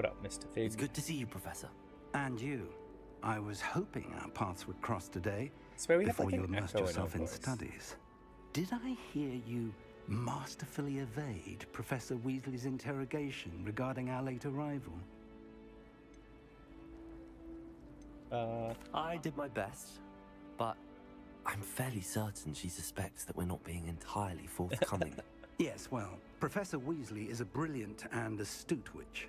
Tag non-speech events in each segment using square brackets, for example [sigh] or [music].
What up, Mr. Fig? It's good to see you, Professor. And you. I was hoping our paths would cross today Swear we have before like you an immersed echo in yourself in studies. Did I hear you masterfully evade Professor Weasley's interrogation regarding our late arrival? Uh, I did my best, but I'm fairly certain she suspects that we're not being entirely forthcoming. [laughs] Yes, well, Professor Weasley is a brilliant and astute witch.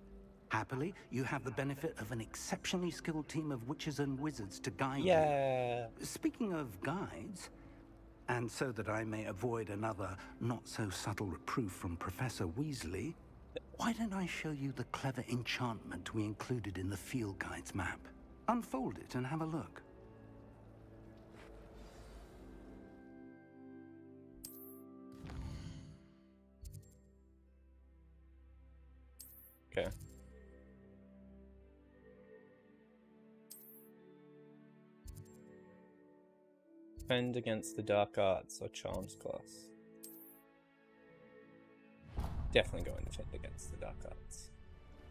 Happily, you have the benefit of an exceptionally skilled team of witches and wizards to guide you. yeah. Speaking of guides, and so that I may avoid another not so subtle reproof from Professor Weasley, why don't I show you the clever enchantment we included in the field guide's map? Unfold it and have a look. Okay. Defend against the dark arts or charms class. Definitely go and defend against the dark arts.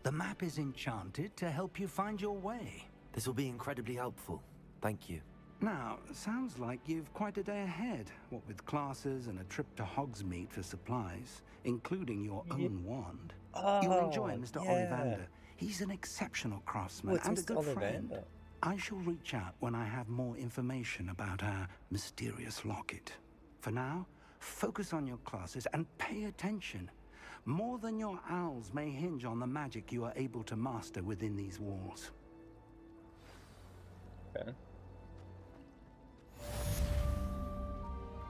The map is enchanted to help you find your way. This will be incredibly helpful. Thank you. Now, sounds like you've quite a day ahead, what with classes and a trip to Hogsmeade for supplies, including your Ye- own wand. Oh, You'll enjoy Oh, Mr. yeah. Ollivander. He's an exceptional craftsman Oh, it's and a Mr. good friend. I shall reach out when I have more information about our mysterious locket. For now, focus on your classes and pay attention. More than your owls may hinge on the magic you are able to master within these walls. Okay.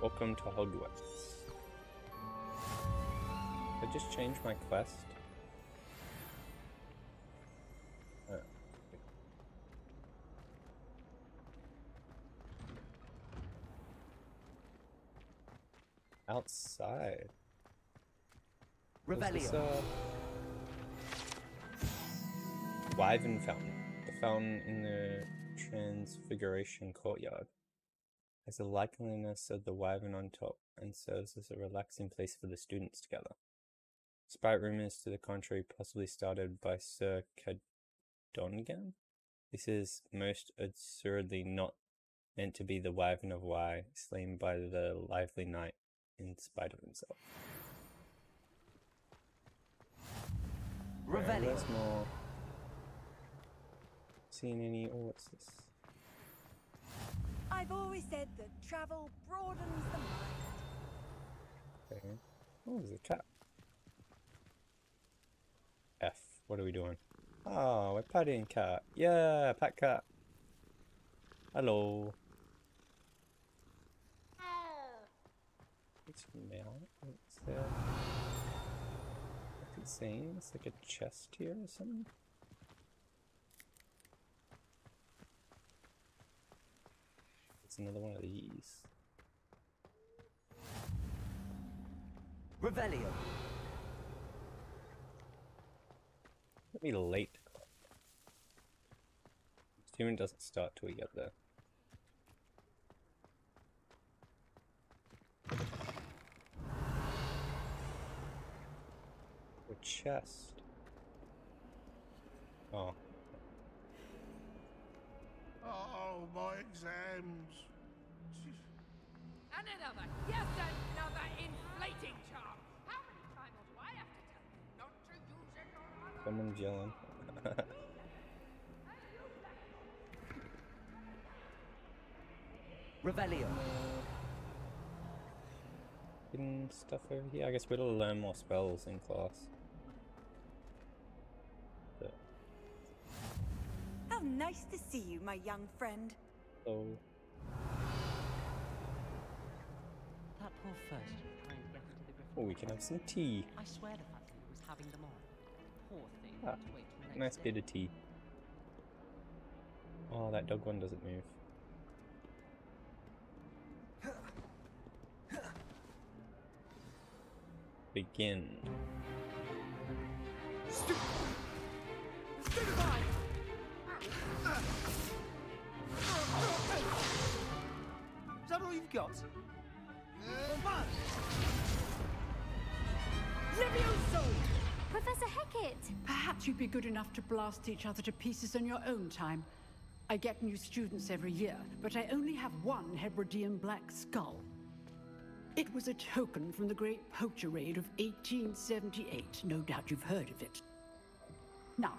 Welcome to Hogwarts. I just changed my quest. Outside. This, uh, Wyvern Fountain. The fountain in the Transfiguration Courtyard has the likeliness of the wyvern on top and serves as a relaxing place for the students to gather. Despite rumors to the contrary, possibly started by Sir Cadogan, this is most absurdly not meant to be the wyvern of Wye, slain by the lively knight in spite of himself. Revelio. more? Seen any? Oh, what's this? I've always said that travel broadens the mind. Okay. Oh, there's a cat. F. What are we doing? Oh, we're patting cat. Yeah, pat cat. Hello. It's mail. Uh, what's there? I can see. It's like a chest here or something. It's another one of these. Revelio. It'll be late. Assuming doesn't start till we get there. Chest. Oh, Oh, my exams. And another, yes, another inflating charm. How many times do I have to tell you not to use it on other? someone's yelling. [laughs] Revelio. Hidden stuff over here. I guess we'll learn more spells in class. Nice to see you, my young friend. oh, That poor first trained yesterday before. oh, we can have some tea. I swear the faculty was having them on. Poor thing. Ah, to wait till Nice bit of tea. Oh, that dog one doesn't move. Begin. Is that all you've got? Levioso! Professor Hecat! Perhaps you'd be good enough to blast each other to pieces in your own time. I get new students every year, but I only have one Hebridean black skull. It was a token from the Great Poacher Raid of 1878. No doubt you've heard of it. Now,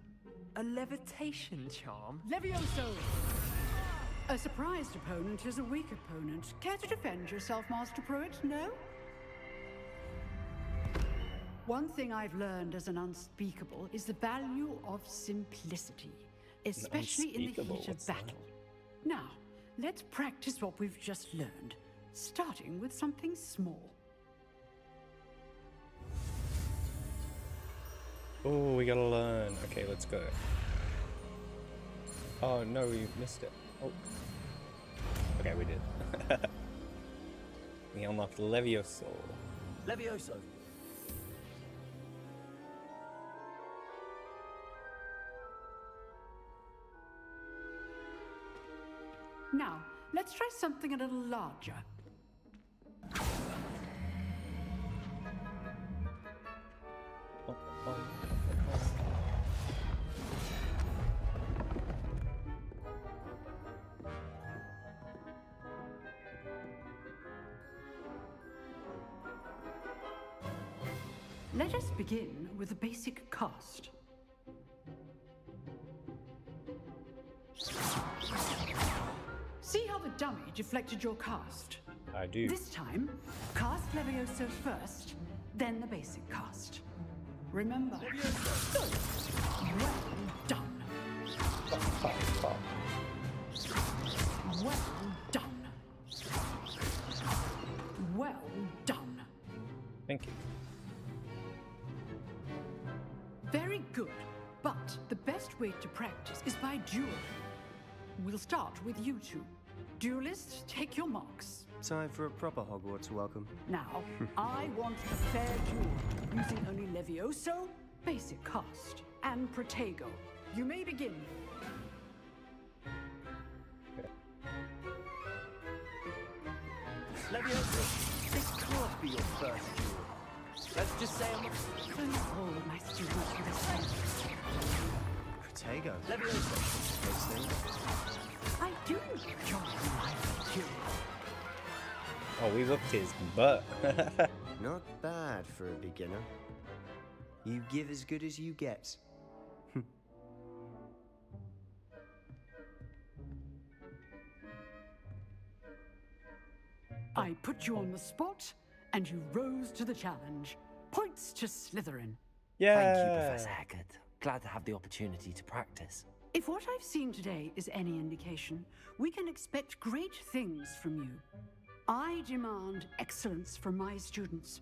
A levitation charm? Levioso! A surprised opponent is a weak opponent. Care to defend yourself, Master Prewett? No? One thing I've learned as an unspeakable is the value of simplicity, especially in the heat of what's that? battle. Now, let's practice what we've just learned, starting with something small. Oh, we gotta learn. Okay, let's go. Oh no, we missed it. Oh. Okay, we did. [laughs] we unlocked Levioso. Levioso. Now, let's try something a little larger. Oh, oh, oh. Let us begin with the basic cast. See how the dummy deflected your cast? I do. This time, cast Levioso first, then the basic cast. Remember. Well done. Well done. Well done. Thank you. Practice is by duel. We'll start with you two. Duelists, take your marks. Time for a proper Hogwarts welcome. Now, [laughs] I want a fair duel, using only Levioso, basic cast, and Protego. You may begin. Levioso. This can't be your first duel. Let's just say I'm Please all of my students for this time. Protego. Levioso. Those things. I do enjoy my duel. Oh, we looked his butt. [laughs] Not bad for a beginner. You give as good as you get. I put you on the spot, and you rose to the challenge. Points to Slytherin. yeah. Thank you, Professor Hecat. Glad to have the opportunity to practice. If what I've seen today is any indication, we can expect great things from you. I demand excellence from my students.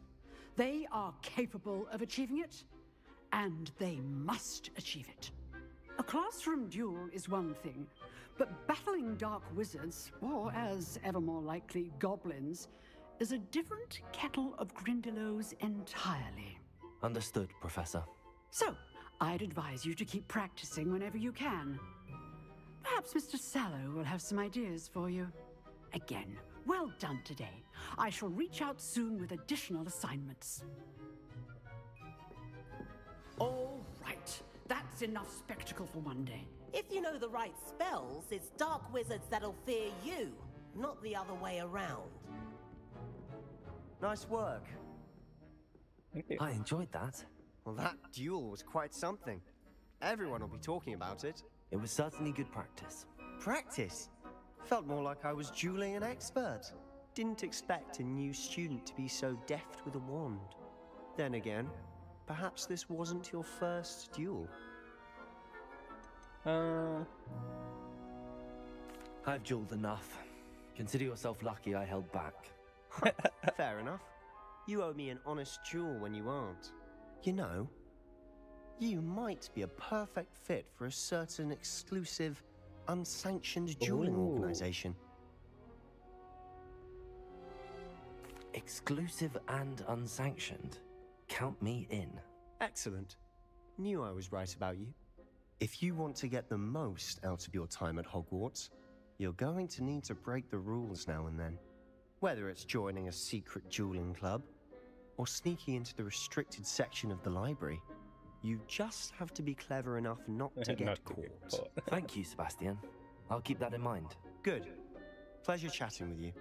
They are capable of achieving it, and they must achieve it. A classroom duel is one thing, but battling dark wizards, or as ever more likely, goblins, is a different kettle of Grindylows entirely. Understood, Professor. So, I'd advise you to keep practicing whenever you can. Perhaps Mr. Sallow will have some ideas for you. Again, well done today. I shall reach out soon with additional assignments. All right, that's enough spectacle for one day. If you know the right spells, it's dark wizards that'll fear you, not the other way around. Nice work. I enjoyed that. Well, that duel was quite something. Everyone will be talking about it. It was certainly good practice. Practice? Felt more like I was dueling an expert. Didn't expect a new student to be so deft with a wand. Then again, perhaps this wasn't your first duel. Uh, I've dueled enough. Consider yourself lucky I held back. [laughs] Fair enough. You owe me an honest duel when you aren't. You know, you might be a perfect fit for a certain exclusive, unsanctioned dueling Ooh. organization. Exclusive and unsanctioned. Count me in. Excellent. Knew I was right about you. If you want to get the most out of your time at Hogwarts, you're going to need to break the rules now and then. Whether it's joining a secret dueling club or sneaking into the restricted section of the library, you just have to be clever enough not to [laughs] get Not to caught. get caught. [laughs] Thank you, Sebastian. I'll keep that in mind. Good. Pleasure chatting with you.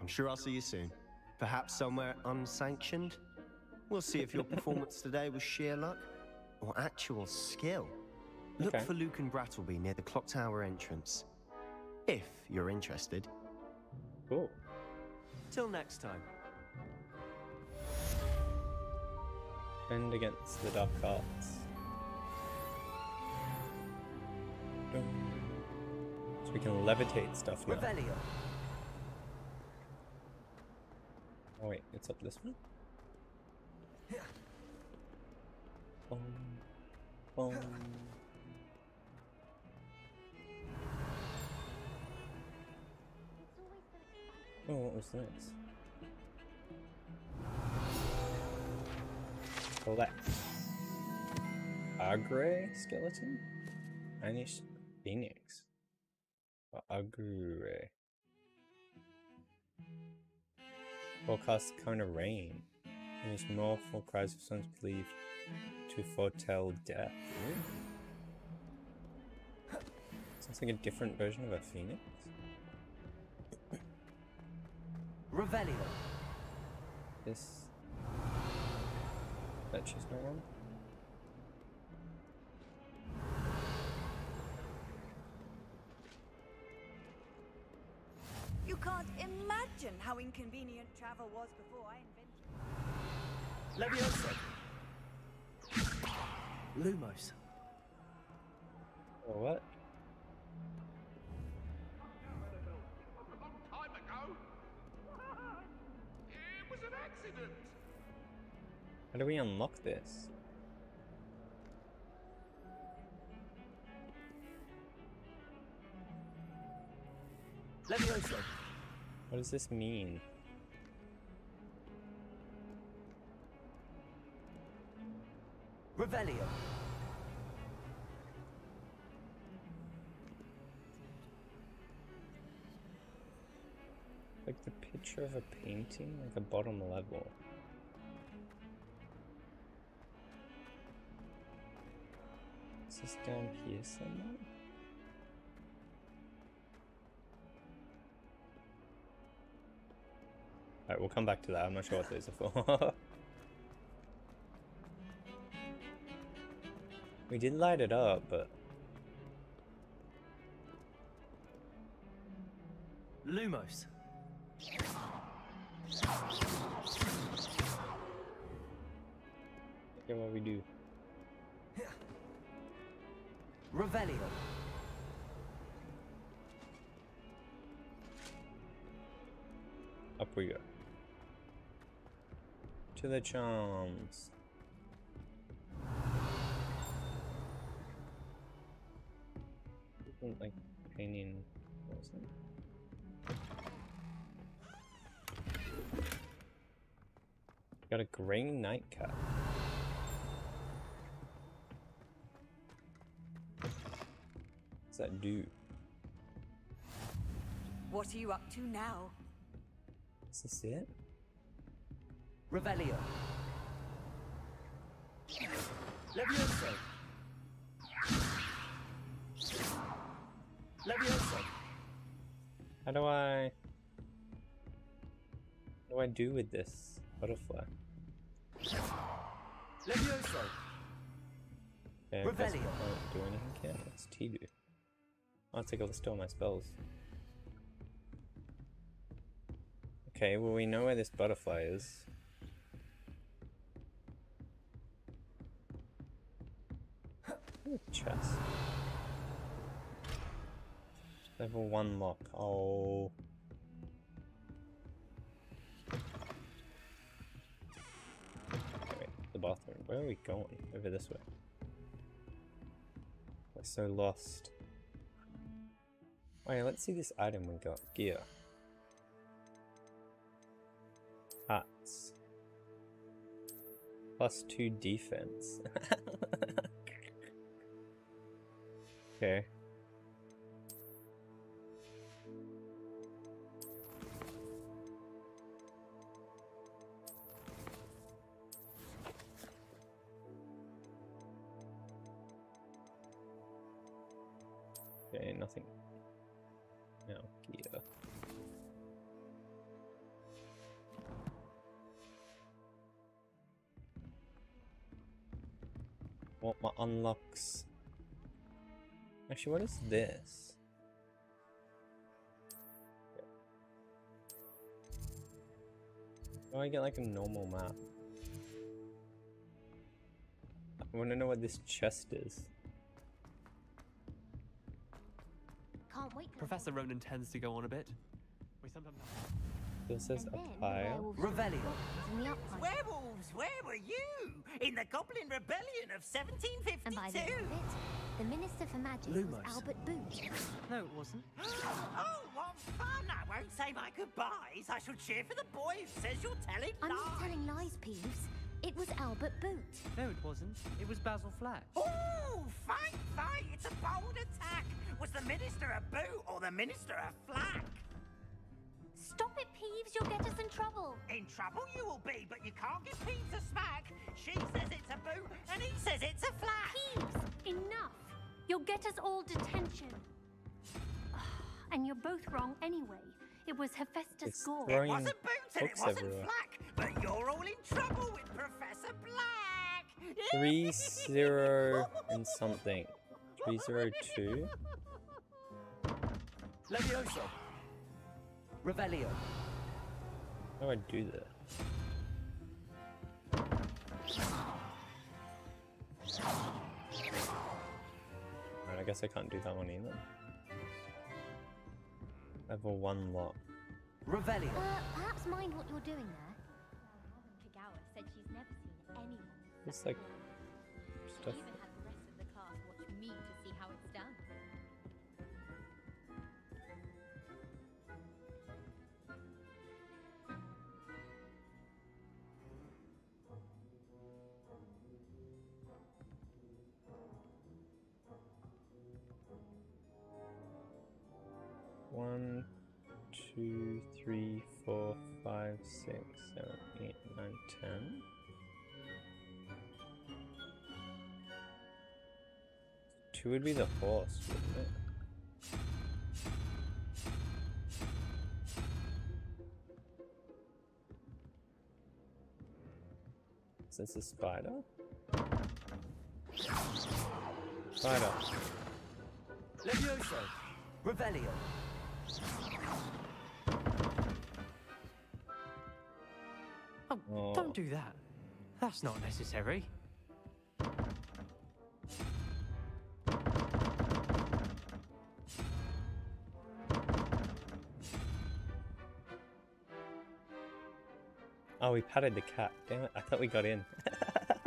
I'm sure I'll see you soon. Perhaps somewhere unsanctioned? We'll see if your [laughs] performance today was sheer luck or actual skill. Look Okay. for Lucan Brattleby near the clock tower entrance. If you're interested. Cool. Till next time. Defend against the dark arts. So we can levitate stuff now. Revelio. Oh wait, it's up this one? Boom. Boom. Oh, what was this? Collect. Augurey skeleton? Anish Phoenix. Augurey. Forecast cone of rain. And its mournful cries of sons believed to foretell death. Sounds like a different version of a phoenix. Revelio. This. That she's not on. You can't imagine how inconvenient travel was before I invented Leviosa. Lumos. Or what? How do we unlock this? Let me Leviosa. What does this mean? Revelio. Like the picture of a painting, like a bottom level. Down here somewhere? Alright, we'll come back to that. I'm not sure what those are for. [laughs] we did light it up, but Lumos. okay, what we do. Revelio. Up we go. To the charms. Like painting wasn't Got a green nightcap. What's that do? What are you up to now? Is this it? Revelio. Leviosa. Leviosa. How do I... What do I do with this butterfly? Leviosa. Okay, I guess we Revelio. can't do anything, can What's T do? I'll take all the store my spells. Okay, well we know where this butterfly is. Ooh, chest. Level 1 lock. Oh. Wait, the bathroom. Where are we going? Over this way. We're so lost. Yeah, let's see this item we got. Gear. Hats. Plus two defense. [laughs] Okay, What my unlocks? Actually, what is this? Oh, I get like a normal map. I want to know what this chest is. Can't wait. Professor Ronen tends to go on a bit. We sometimes. This says And then the werewolves Revelio. in the upside. Werewolves, where were you? In the Goblin Rebellion of And by the 1752? end of it, the Minister for Magic Lumos. was Albert Boot. No, it wasn't. [gasps] oh, what fun! I won't say my goodbyes. I shall cheer for the boy who says you're telling I'm lies. not telling lies, Peeves. It was Albert Boot. No, it wasn't. It was Basil Flack. Oh, fight, fight! It's a bold attack. Was the Minister a boot or the Minister a flack? Stop it, Peeves. You'll get us in trouble. In trouble you will be, but you can't give Peeves a smack. She says it's a boot, and he says it's a flack. Peeves, enough. You'll get us all detention. [sighs] And you're both wrong anyway. It was Hephaestus It's Gore. throwing It wasn't boot and it books wasn't everywhere. flack, but you're all in trouble with Professor Black. Three [laughs] zero and something. Three zero two. Levioso. Revelio. How do I do that? Alright, I guess I can't do that one either. Level one lock. Revelio. Uh, perhaps mind what you're doing there. Kagawa said she's never seen anyone. It's like stuff. One, two, three, four, five, six, seven, eight, nine, ten. Two would be the horse, wouldn't it? Since the spider? Spider. Levioso. Revelio. Oh, Oh. don't do that. That's not necessary. Oh, we patted the cat. Damn it, I thought we got in. [laughs]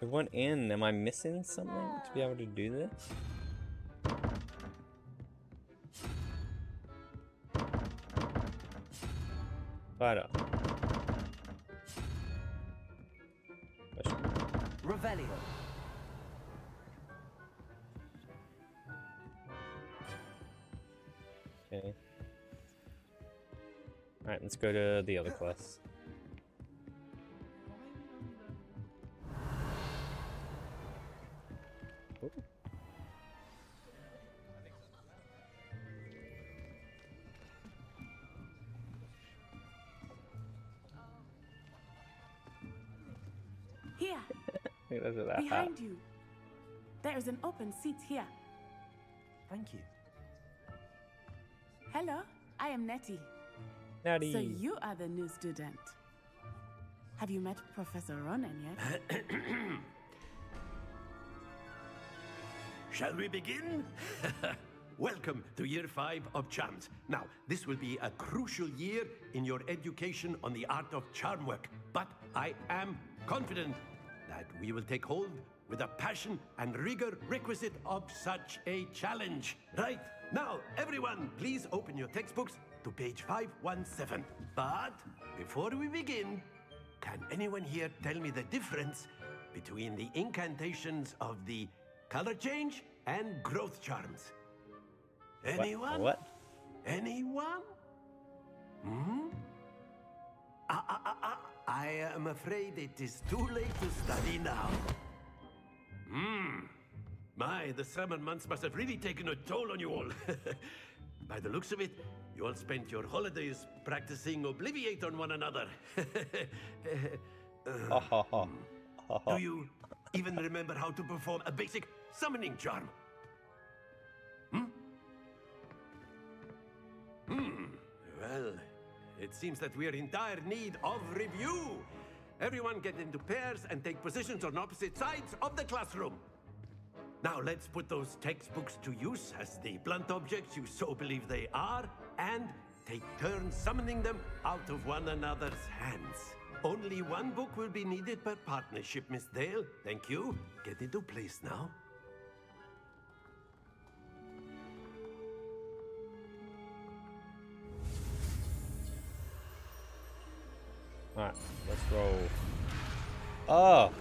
we went in. Am I missing something to be able to do this? Question. Revelio. Okay. Alright, let's go to the other class. Here, I think those are that hat. behind ah. you. There is an open seat here. Thank you. Hello, I am Nettie. Nettie. So you are the new student. Have you met Professor Ronen yet? [coughs] Shall we begin? [laughs] Welcome to year five of charms. Now, this will be a crucial year in your education on the art of charm work, but I am confident that we will take hold with the passion and rigor requisite of such a challenge. Right, now, everyone, please open your textbooks to page 517. But before we begin, can anyone here tell me the difference between the incantations of the color change and growth charms? Anyone? What? Anyone? Hmm? Ah, ah, ah, ah. I am afraid it is too late to study now. Hmm. My, the summer months must have really taken a toll on you all. [laughs] By the looks of it, you all spent your holidays practicing Obliviate on one another. [laughs] Ha ha. Do you even remember how to perform a basic summoning charm? Hmm? Hmm. Well, it seems that we are in dire need of review. Everyone get into pairs and take positions on opposite sides of the classroom. Now let's put those textbooks to use as the blunt objects you so believe they are, and take turns summoning them out of one another's hands. Only one book will be needed per partnership, Miss Dale. Thank you. Get into place now. Alright, let's roll. Ah. Oh!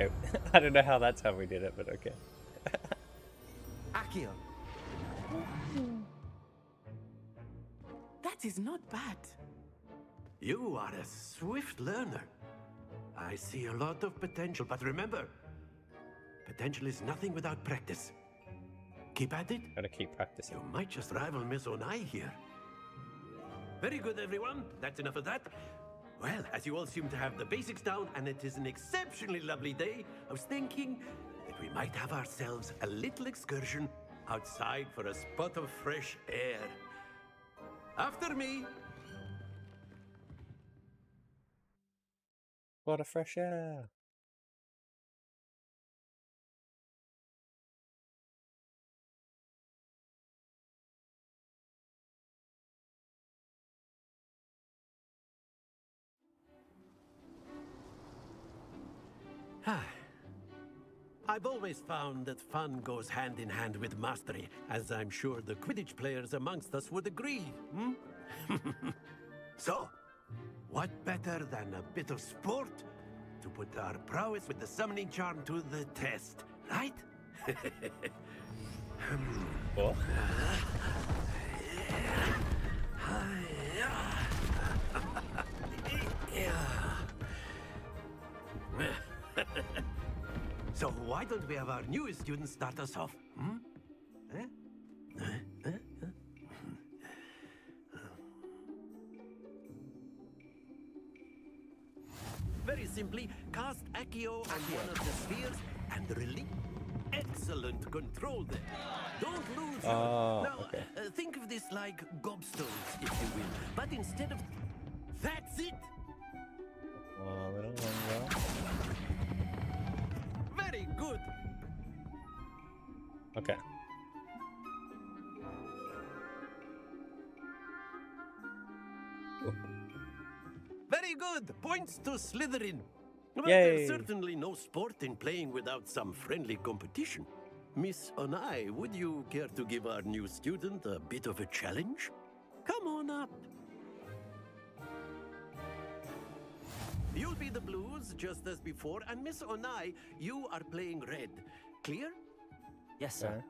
[laughs] I don't know how that's how we did it, but okay. [laughs] Accio. That is not bad. You are a swift learner. I see a lot of potential, but remember, potential is nothing without practice. Keep at it. Gotta keep practicing. You might just rival Miss Onai here. Very good, everyone. That's enough of that. Well, as you all seem to have the basics down, and it is an exceptionally lovely day, I was thinking that we might have ourselves a little excursion outside for a spot of fresh air. After me. What a fresh air. I've always found that fun goes hand in hand with mastery, as I'm sure the Quidditch players amongst us would agree. Hmm? [laughs] so, what better than a bit of sport to put our prowess with the summoning charm to the test, right? [laughs] Hmm. What? [laughs] so why don't we have our newest student start us off? Accio on one of the spheres and release. Excellent control there. Don't lose. Ah, now, okay. uh, think of this like gobstones, if you will. But instead of. That's it! A little longer. Very good! Okay. Very good. Points to Slytherin. But Yay. there's certainly no sport in playing without some friendly competition. Miss Onai, would you care to give our new student a bit of a challenge? Come on up. You'll be the blues just as before, and Miss Onai, you are playing red. Clear? Yes, sir.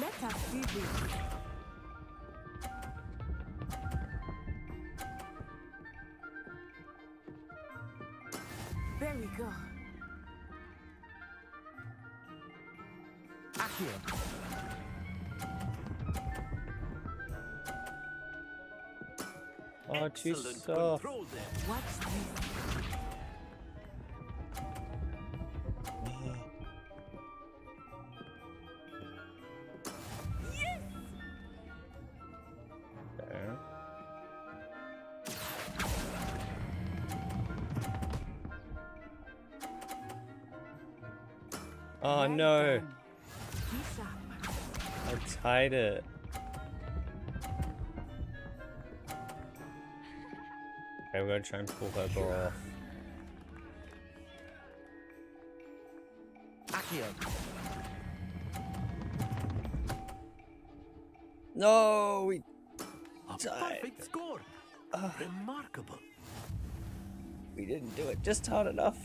Let us see this. Oh, too Excellent soft. control there. Watch this. There. Oh no! Done. Be sharp. I tied it. Okay, we're gonna try and pull her ball off. No, we A died. perfect score. Remarkable. We didn't do it just hard enough.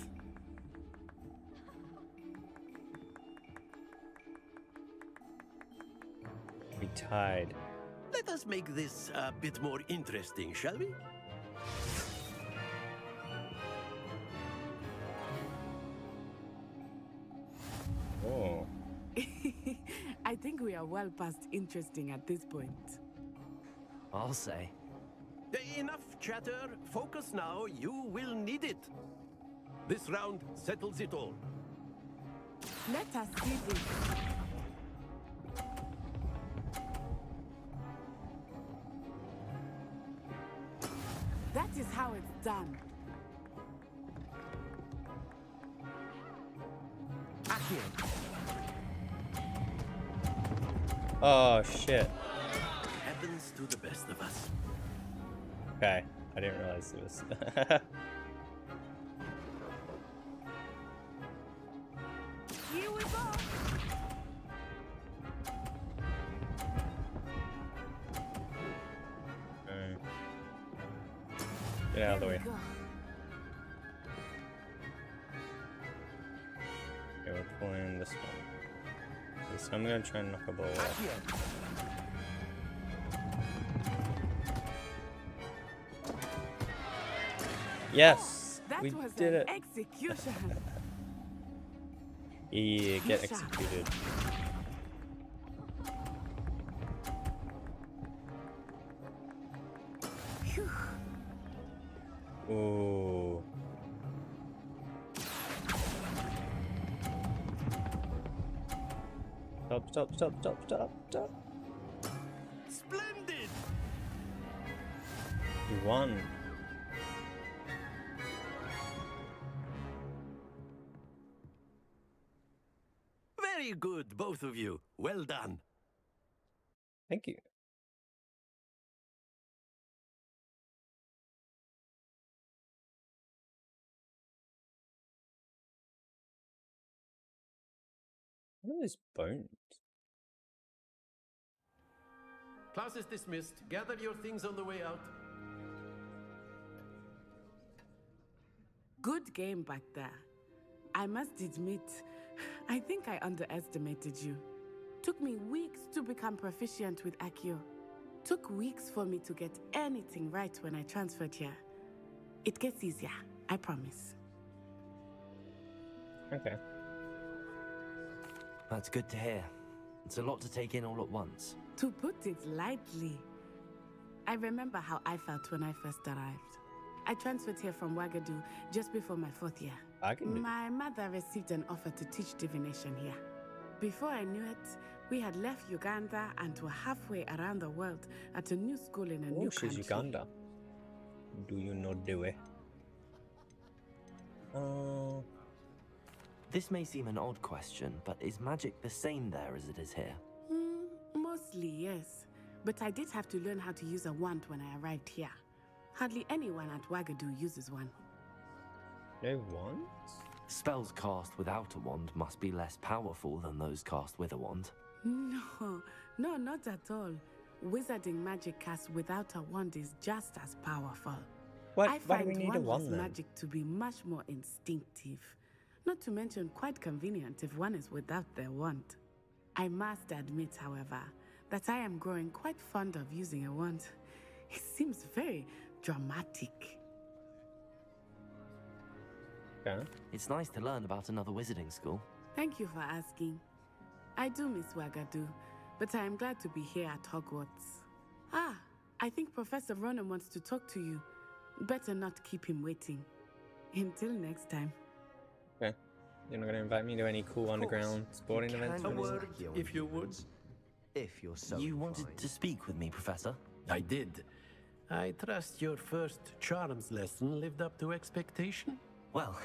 We tied. Let us make this a bit more interesting, shall we? Oh. [laughs] I think we are well past interesting at this point. I'll say. Enough chatter. Focus now. You will need it. This round settles it all. Let us see this. Done. Oh shit. Happens to the best of us. Okay, I didn't realize it was. [laughs] try and knock a ball off. Yes! That we was did an it! [laughs] execution. Yeah, get executed. Stop, stop, stop, stop, stop, stop. Splendid! You won. Very good, both of you. Well done. Thank you. What are those bones? Class is dismissed. Gather your things on the way out. Good game back there. I must admit, [sighs] I think I underestimated you. Took me weeks to become proficient with Accio. Took weeks for me to get anything right when I transferred here. It gets easier, I promise. Okay. That's good to hear. It's a lot to take in all at once. To put it lightly, I remember how I felt when I first arrived. I transferred here from Wagadu just before my fourth year. Wagadu? My mother received an offer to teach divination here. Before I knew it, we had left Uganda and were halfway around the world at a new school in a Oh, new she's country. Uganda. Do you know the way? Oh. This may seem an odd question, but is magic the same there as it is here? Mostly, yes. But I did have to learn how to use a wand when I arrived here. Hardly anyone at Wagadu uses one. No wand? Spells cast without a wand must be less powerful than those cast with a wand. No, no, not at all. Wizarding magic cast without a wand is just as powerful. Why- I why do find we need a wandless wand magic to be much more instinctive. Not to mention quite convenient if one is without their wand. I must admit, however, that I am growing quite fond of using a wand. It seems very dramatic. Okay. It's nice to learn about another wizarding school. Thank you for asking. I do miss Wagadu, but I am glad to be here at Hogwarts. Ah, I think Professor Ronen wants to talk to you. Better not keep him waiting. Until next time. Okay. You're not going to invite me to any cool underground sporting events? can or use anything? that if you would. If you're so You wanted to speak with me, Professor? I did. I trust your first charms lesson lived up to expectation? Well,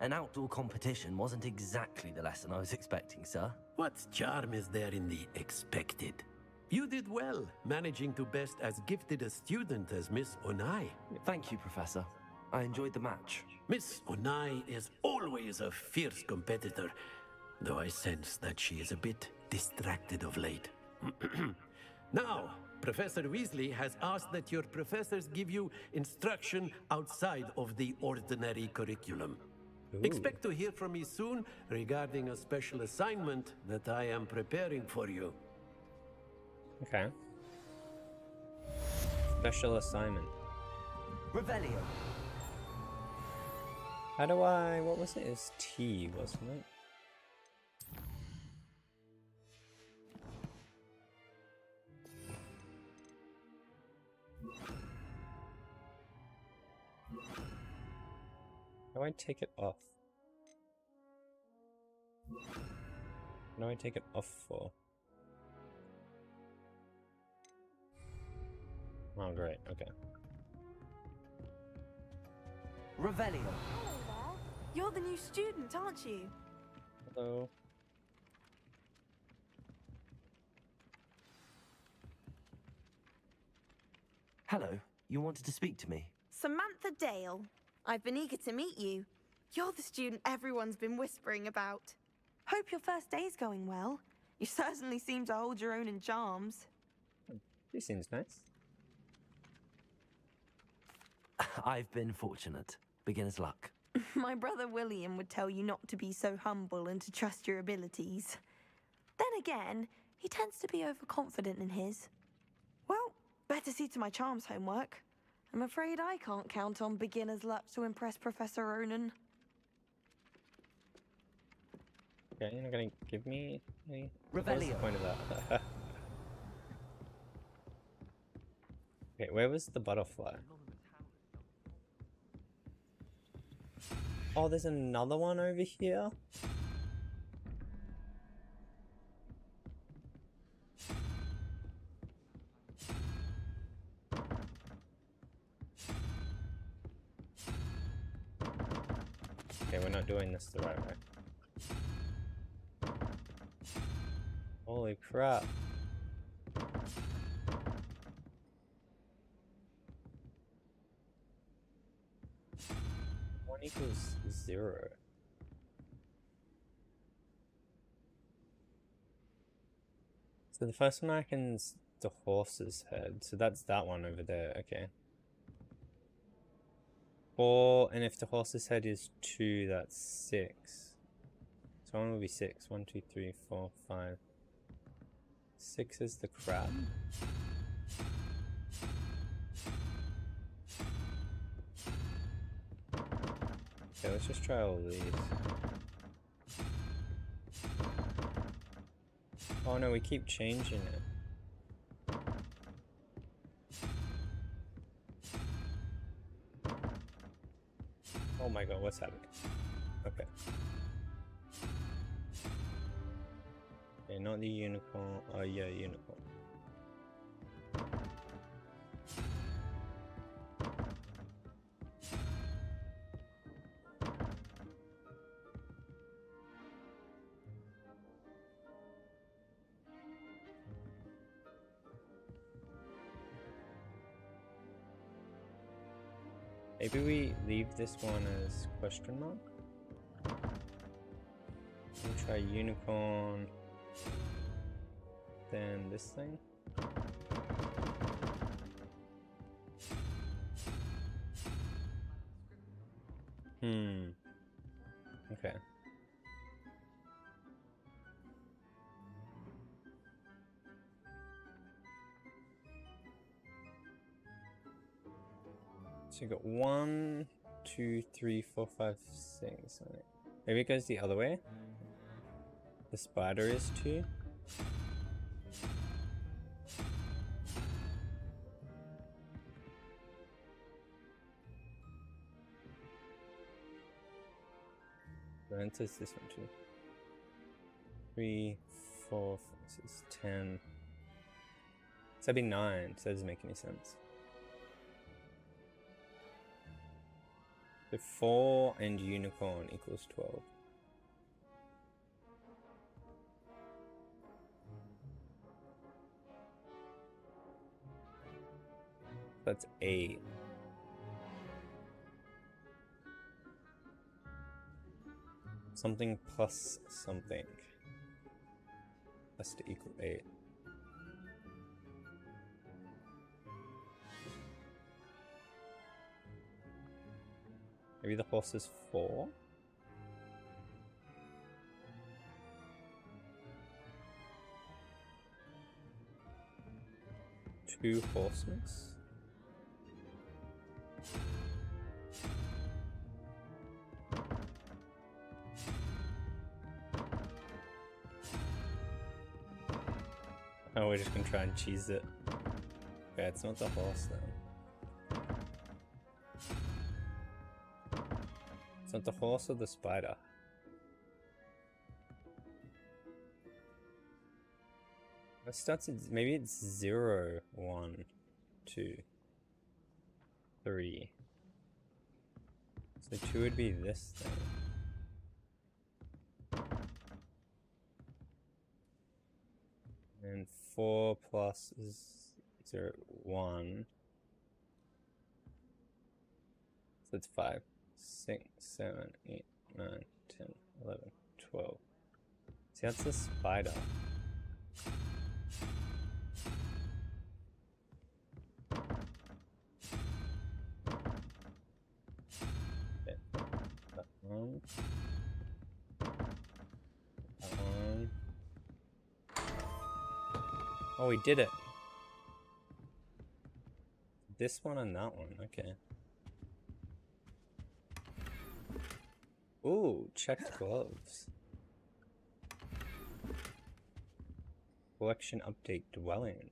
an outdoor competition wasn't exactly the lesson I was [laughs] expecting, sir. What charm is there in the expected? You did well, managing to best as gifted a student as Miss Onai. Thank you, Professor. I enjoyed the match. Miss Onai is always a fierce competitor, though I sense that she is a bit distracted of late. [clears throat] now, Professor Weasley has asked that your professors give you instruction outside of the ordinary curriculum. Expect to hear from me soon regarding a special assignment that I am preparing for you. Okay. Special assignment. Revelio. How do I... What was it? It's T, wasn't it? Do I take it off? What do I take it off for? Oh, great. Okay. Revelio. Oh, you're the new student, aren't you? Hello. Hello. You wanted to speak to me? Samantha Dale. I've been eager to meet you. You're the student everyone's been whispering about. Hope your first day's going well. You certainly seem to hold your own in charms. He seems nice. [laughs] I've been fortunate. Beginner's luck. [laughs] My brother William would tell you not to be so humble and to trust your abilities. Then again, he tends to be overconfident in his. Well, better see to my charms homework. I'm afraid I can't count on beginner's luck to impress Professor Ronen. Okay, you're not gonna give me any. What the point of that? [laughs] okay, where was the butterfly? Oh, there's another one over here. The right way. Holy crap. One equals zero. So the first one I reckon's the horse's head. So that's that one over there. Okay. Four, and if the horse's head is two, that's six. So one will be six. One, two, three, four, five. Six is the crab. Okay, let's just try all these. Oh no, we keep changing it. Oh my god, what's happening? Okay. Okay, not the unicorn. Oh yeah, unicorn. This one as question mark? We'll try unicorn. Then this thing. Hmm. Okay. So you got one, two, three, four, five, six. Maybe it goes the other way. The spider is too? Ventus this one too. Three, four, this is ten. So that'd be nine, so that doesn't make any sense. So four and unicorn equals twelve. That's eight. Something plus something has to equal eight. Maybe the horse is four? Two horses? Oh, we're just gonna try and cheese it. Okay, it's not the horse then. The horse or the spider. It starts at, maybe it's zero, one, two, three. So two would be this thing. And four plus is zero, one. So it's five, six, seven, eight, nine, ten, eleven, twelve. See, that's the spider. Oh, we did it. This one and that one, okay. Ooh, checked gloves. Collection update dwelling.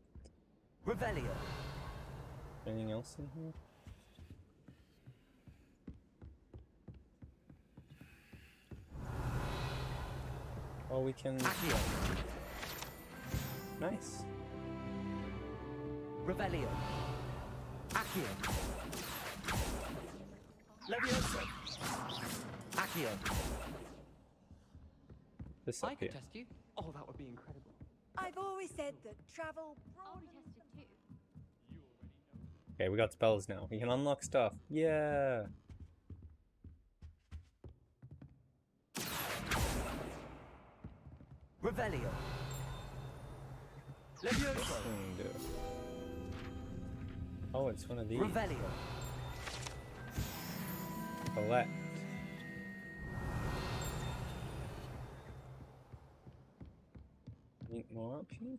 Revelio. Anything else in here? Oh, we can. Nice. Revelio. Accio. Levioso. Accio. This I could here. test you. Oh, that would be incredible. I've always said that travel. Okay, we got spells now. We can unlock stuff. Yeah. Revelio. Levioso. Oh, it's one of these. Revelio. Collect. More up here?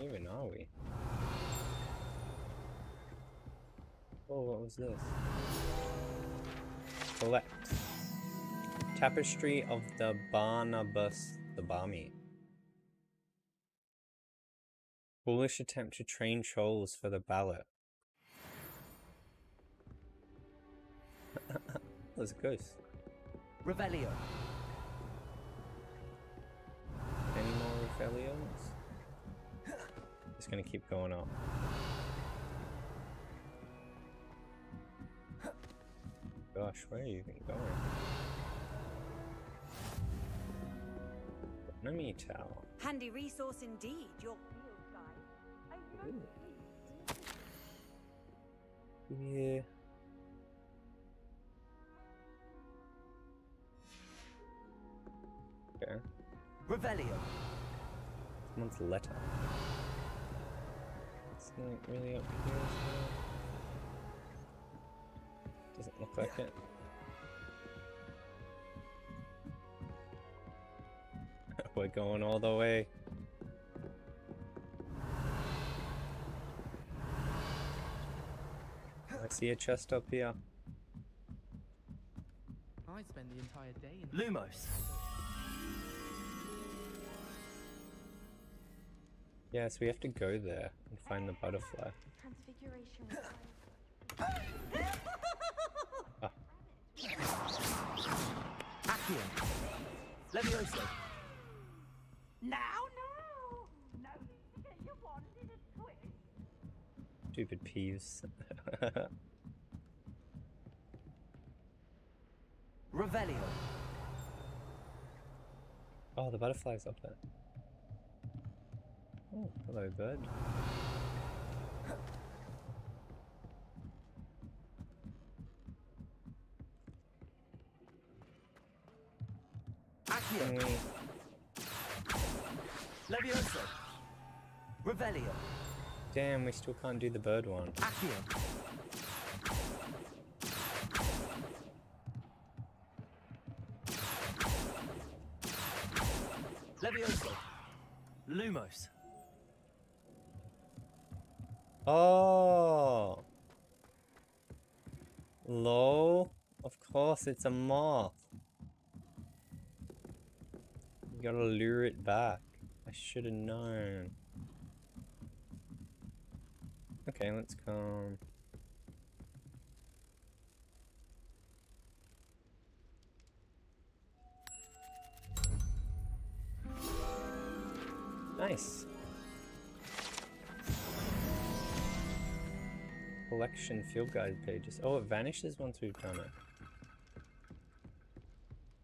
Even are we? Oh, what was this? Collect. Tapestry of the Barnabas the Barmy. Foolish attempt to train trolls for the ballot. There's a ghost. Revelio. Any more Revellions? Just gonna keep going up. Gosh, where are you even going? Enemy tower. Handy resource indeed, your field guide. Yeah. Revelio. Someone's letter. It's not really up here. is it? Doesn't look like it. [laughs] We're going all the way. I see a chest up here. I spend the entire day in Lumos. Yeah, so we have to go there and find the butterfly. Transfiguration. Ah. Accio. Levioso. Now, no! No need to get your wand in a twist. Stupid peeves. [laughs] Revelio. oh, the butterfly's up there. Oh, hello, bird. Accio. Can. Levioso. Revelio. Damn, we still can't do the bird one. Accio. Levioso. Lumos. Oh! Lol. Of course, it's a moth. You gotta lure it back. I should have known. Okay, let's come. Nice. Collection field guide pages. Oh, it vanishes once we've done it.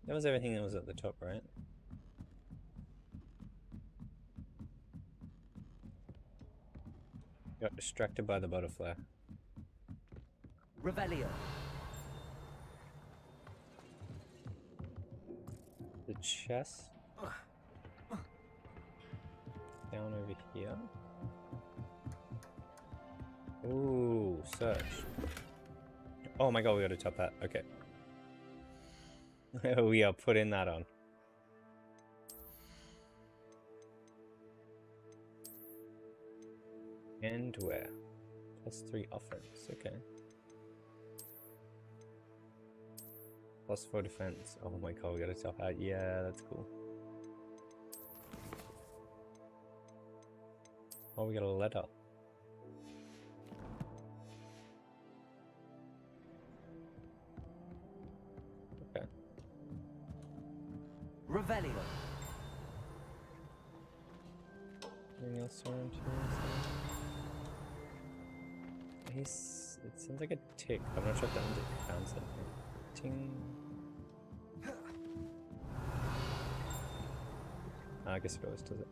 That was everything that was at the top, right? Got distracted by the butterfly. Revelio. The chest. Down over here. Ooh, search. Oh my god, we gotta top that. Okay. [laughs] we are putting that on. And where? Plus three offense, okay. Plus four defense. Oh my god, we gotta top out. Yeah, that's cool. Oh, we got a letter. Revelio. Anything else around here? He's. It sounds like a tick. I'm not sure if that a found something. Ting. Ah, I guess it always does it.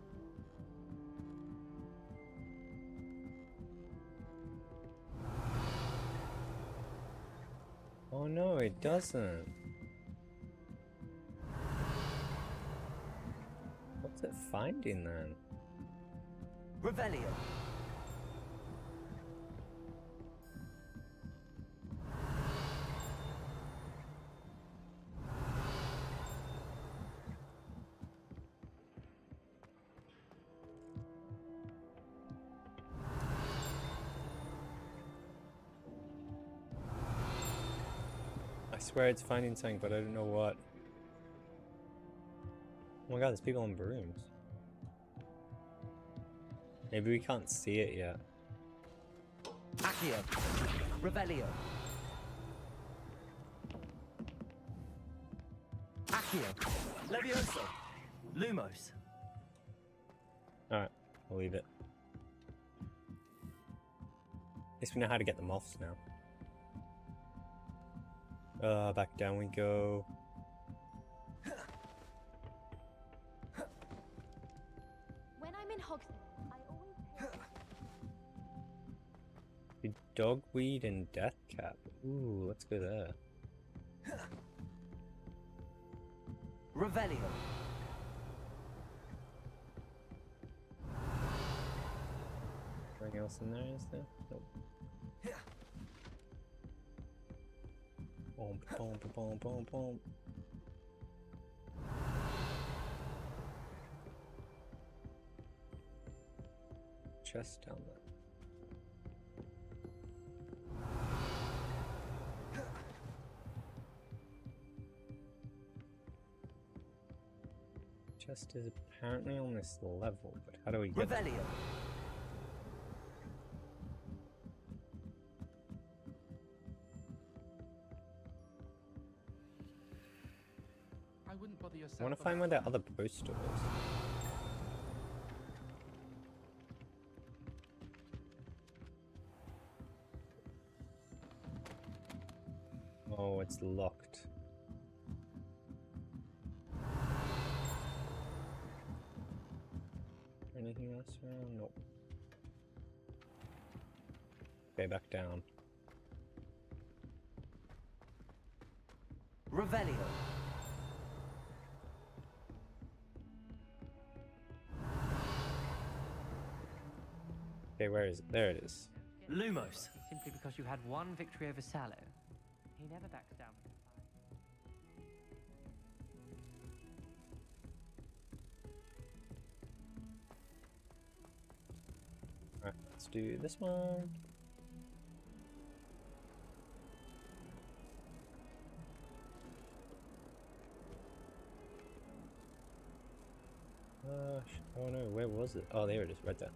Oh no, it doesn't. Finding then? Revelio. I swear it's finding something, but I don't know what. Oh my god, there's people on brooms. Maybe we can't see it yet. Accio. Revelio. Accio. Levioso. Lumos. Alright, we'll leave it. At least we know how to get the moths now. Uh, back down we go. When I'm in Hogsmeade, dogweed and death cap. Ooh, let's go there. Revelio. Anything else in there, is there? Nope. Boom, boom, boom, boom, boom. Chest down there. Quest is apparently on this level, but how do we get there? Revelio. I wouldn't bother yourself. I want to find where that other poster is. Oh, it's locked. Back down. Revelio. Okay, where is it? There it is. Lumos. Simply because you had one victory over Sallow. He never backs down from a fight. Alright, let's do this one. Oh no, where was it? Oh, there it is, right there.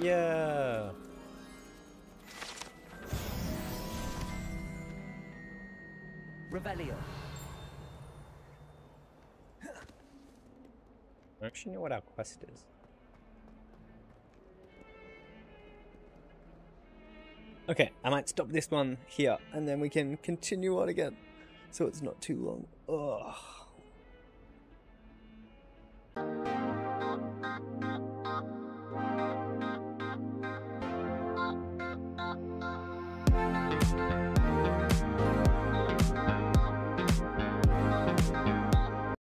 Yeah. Revelio. I actually know what our quest is. Okay, I might stop this one here, and then we can continue on again, so it's not too long. Ugh.